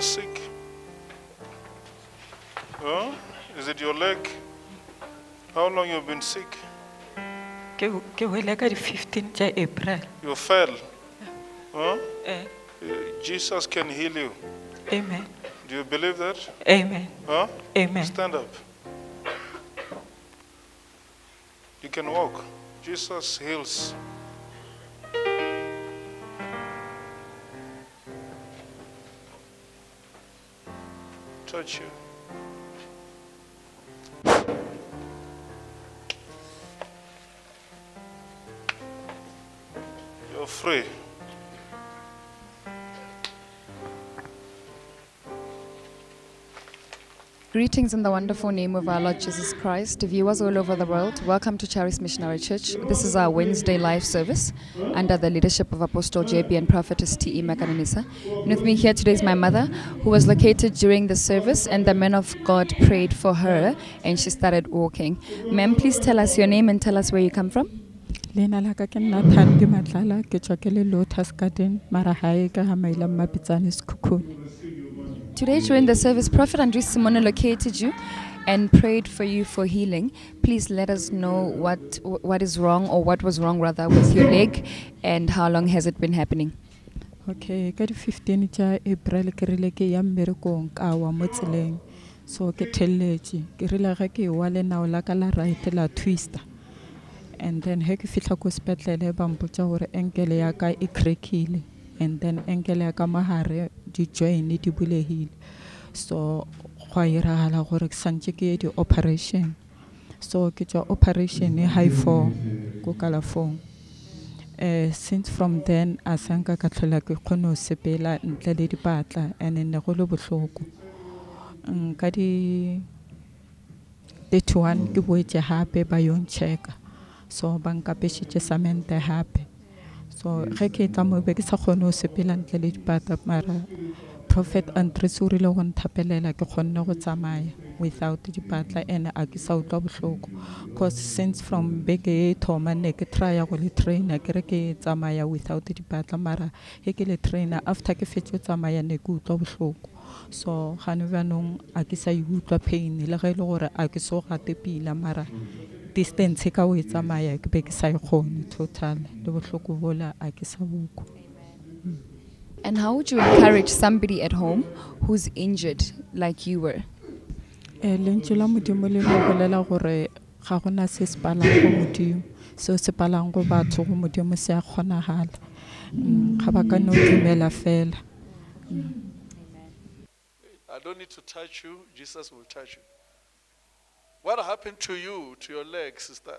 are sick? Huh? Is it your leg? How long you've been sick? ke wele ka di 15 tša april You fell. Huh? eh, Uh, Jesus can heal you. amen Do you believe that? amen Huh? amen Stand up. You can walk. Jesus heals. You're free. Greetings in the wonderful name of our Lord Jesus Christ. Viewers all over the world, welcome to Charis Missionary Church. This is our Wednesday live service under the leadership of Apostle JB and Prophetess T.E. Makananisa. And with me here today is my mother, who was located during the service, and the men of God prayed for her, and she started walking. Ma'am, please tell us your name and tell us where you come from. garden Today during the service, Prophet Andries Semono located you and prayed for you for healing. Please let us know what what is wrong or what was wrong rather with your leg and how long has it been happening. okay ka di 15 tša april ke rile ke ya mmerekong wa mo so ke theletše ke rile ge ke wa twister and then ge ke fitlha ko sepetlele ba mpotsa gore and then enkele ya ka mogare di-join di bulegile. So gwa iragala gore ke santse ke ye di-operation. So ke tswa operation e high four ko kalafong. Uh, since from then a sanka ka tlhola ke kgone go sepela ntle le dipatla and ne go le botlhoko ka di 31 ke boetse gape ba yong checka so ba nkapešitše samente gape so ge ke tla mo be ke sa kgone go sepela ntle le dipata mara prophet andres o rile go nthapelela ke kgonne go tsamaya without dipatla and a ke sa utlwa botlhoko cause since from beke e thoma ne ke trya go le trainer ke re ke tsamaya without dipatla mara ge ke le trainer after ke fetse go tsamaya ne ke utlwa botlhoko so gane bjanong a ke sa e utlwa pain le ge e le gore a ke so gate pila mara distance ka o e tsamaya ke be ke sa e kgone total. Le botlhoko bola a ke sa boko. And how would you encourage somebody at home who's injured like you were? um lentšu la modimo le le bolela gore ga gona se se palang go modimo seo se palang go batho go modimo se a kgonagala. Mm, ga ba ka no dumela fela. I don't need to touch you, Jesus will touch you. What happened to you, to your leg, sister?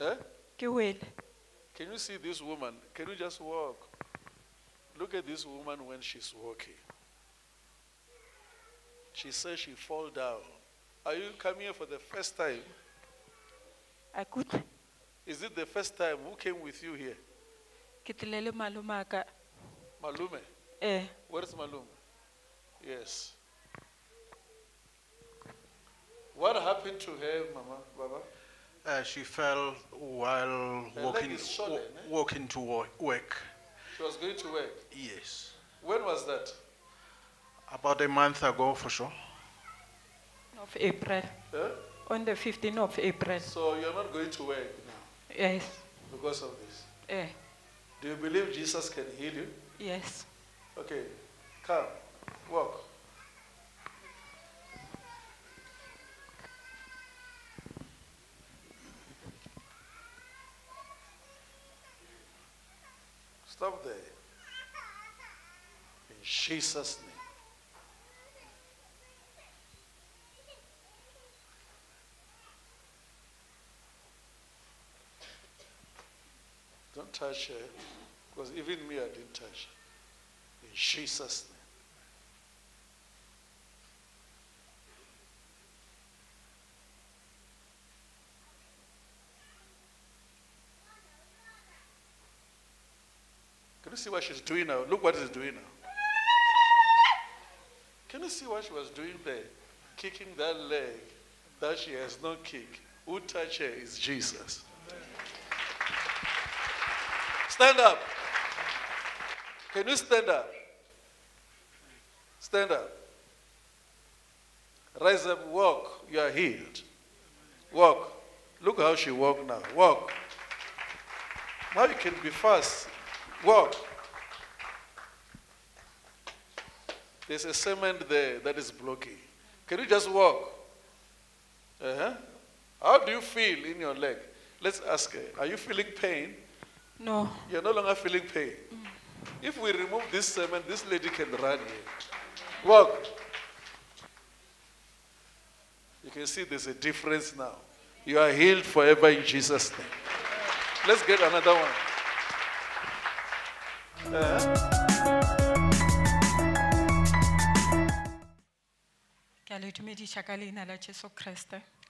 Eh? Can you see this woman? Can you just walk? Look at this woman when she's walking. She says she fall down. Are you coming here for the first time? a kutlwe Is it the first time? Who came with you here? ke tlile le malome a ka Malume. eh Where is Malume? Yes. What happened to her, Mama, Baba? Uh, she fell while leg walking, swollen, wa- eh? walking to wo- work. She was going to work. Yes. When was that? About a month ago, for sure. of april Eh? on the 15th of april So you're not going to work now yes because of this. eh Do you believe Jesus can heal you? yes Okay, come, walk. Stop there. In Jesus' name. Don't touch her, because even me, I didn't touch her. In Jesus' name. Can you see what she's doing now? Look what she's doing now. Can you see what she was doing there? Kicking that leg that she has not kicked. Who touched her is Jesus. Stand up. Can you stand up? Stand up. Rise up, walk. You are healed. Walk. Look how she walked now. Walk. Now you can be fast. Walk. There's a cement there that is blocking. Can you just walk? Uh-huh. How do you feel in your leg? Let's ask her. Are you feeling pain? No, You're no longer feeling pain. If we remove this cement, this lady can run here. Walk. You can see there's a difference now. You are healed forever in Jesus' name. Let's get another one. Uh-huh. ke a le dumediša ka leina la jesu kreste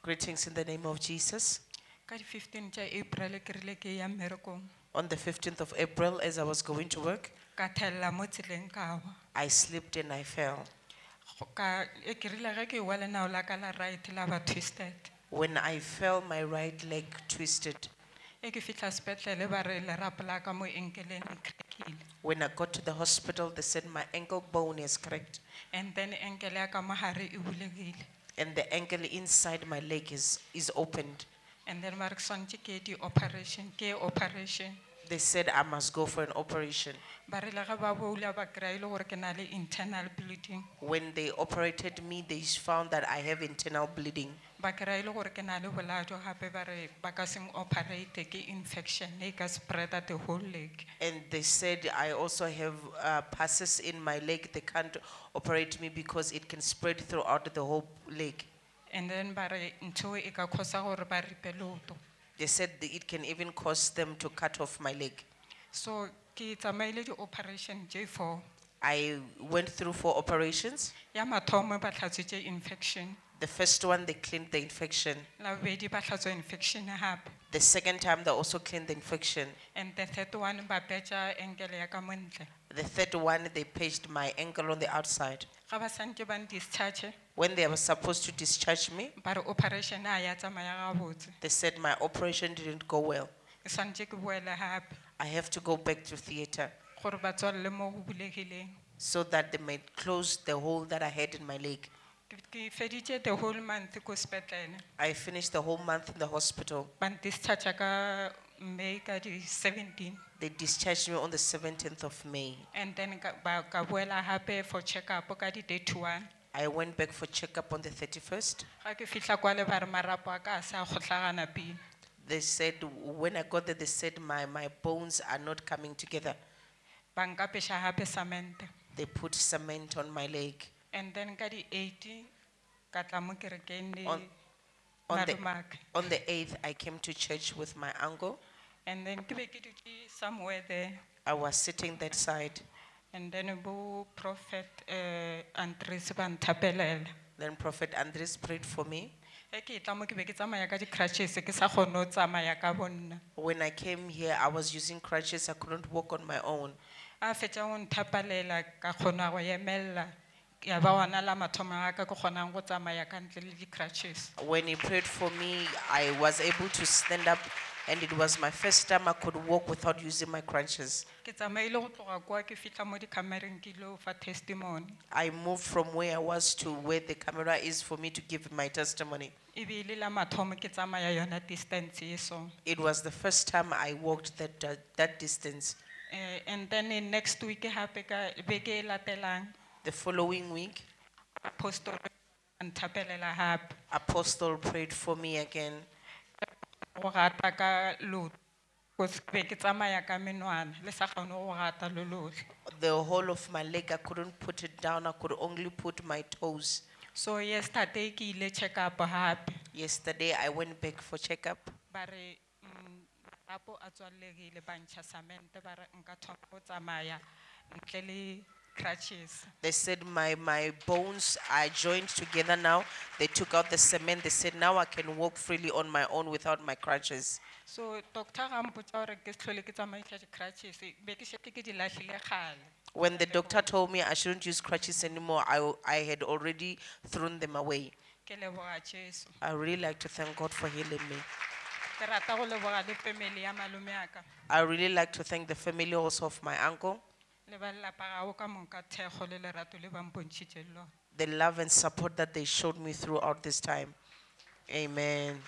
Greetings in the name of Jesus. ka di-fifteen tša april ke rile ke ya mmerekong On the 15th of April, as I was going to work, ka thelela mo tseleng ka wa I slipped and I fell. Go- ka ke rile ge ke wa lenao la ka la right la ba twisted When I fell, my right leg twisted. Ke fitlha sepetlele ba re lerapo la ka mo enkeleng crackile When I got to the hospital, they said my ankle bone is cracked. And then enkele ya ka mo gare e bulegile and the ankle inside my leg is, is opened. and then ba re ke swantse ke ye di-operation ke operation They said I must go for an operation. ba rile ge ba boula ba kry-a le gore ke na le internal bleeding When they operated me, they found that I have internal bleeding. ba kry-a le gore ke na le bolado gape ba re ba ka seng operate ke infection ka spreada whole leg And they said I also have uh, passes in my leg. They can't operate me because it can spread throughout the whole leg. and then ba re ntho e ka kgosa gore ba ripe leoto They said that it can even cause them to cut off my leg. so ke tsamaile di-operation j four I went through four operations. ya mathomo ba tlhatswitse infection The first one, they cleaned the infection. la bobedi ba tlhatswa infection gape The second time, they also cleaned the infection. and the third one ba petša enkele ya ka montle The third one, they patched my ankle on the outside. Ga ba santse ban discharge When they were supposed to discharge me, ba re operation a ya tsamaya gabotse they said my operation didn't go well. ke swantse ke boele gape I have to go back to theater gore ba tswalele mo go bulegileng so that they might close the hole that I had in my leg. Ke- ke feditše the whole month ko sepetlele I finished the whole month in the hospital. discharge ka may ka seventeen They discharged me on the 17th of May. and then ka ba- ka boela for check-up ka di thirty one I went back for checkup on the 31st. ga ke fitlha kwa le ba re marapo a ka a se pele They said, when I got there, they said my, my bones are not coming together. ba nkapeša gape cement They put cement on my leg. and then ka di eighty ka tla mo kerekeng le On- the- On the 8th, I came to church with my uncle. and then ke be ke dutse somewhere there I was sitting that side. and then prophet uh, andries ba nthapelela Then Prophet Andres prayed for me. ge ke tla mo ke be ke tsamaya ka di-crutches ke sa kgone go tsamaya ka bonna When I came here, I was using crutches. I couldn't walk on my own. A fetša go nthapalela ka kgona go emelela ya ba gona la mathomo a ka ke kgonang go tsamaya ka ntle le di-crutches When he prayed for me, I was able to stand up, and it was my first time I could walk without using my crutches. ke tsamaile go tloga kwa ke fitlha mo dikamereng ke ile go fa testimony I moved from where I was to where the camera is for me to give my testimony. be le la mathomo ke tsamaya yona distance so It was the first time I walked that, that, that distance. Eh, and then in next week gape ka beke latelang The following week, apostle a nthapelela gape Apostle prayed for me again. go gata ka loto cause be ke tsamaya ka menwana le sa kgone go gata lo lotlhe The whole of my leg, I couldn't put it down. I could only put my toes. so yesterday ke ile check up Yesterday, I went back for checkup. ba re mm, marapo a tswallegile ba ntšha cement ba re nka thoma go tsamaya ntle le crutches They said my, my bones are joined together now. They took out the cement. They said now I can walk freely on my own without my crutches. so doctor ga mpotsa gore ke se tlhole ke tsamaiša di-crutches be ke šete ke di latlhile gale When the doctor told me I shouldn't use crutches anymore, I, I had already thrown them away. ke leboga jesu I really like to thank God for healing me. ke rata go leboga le family ya malome aka I really like to thank the family also of my uncle. The love and support that they showed me throughout this time. Amen.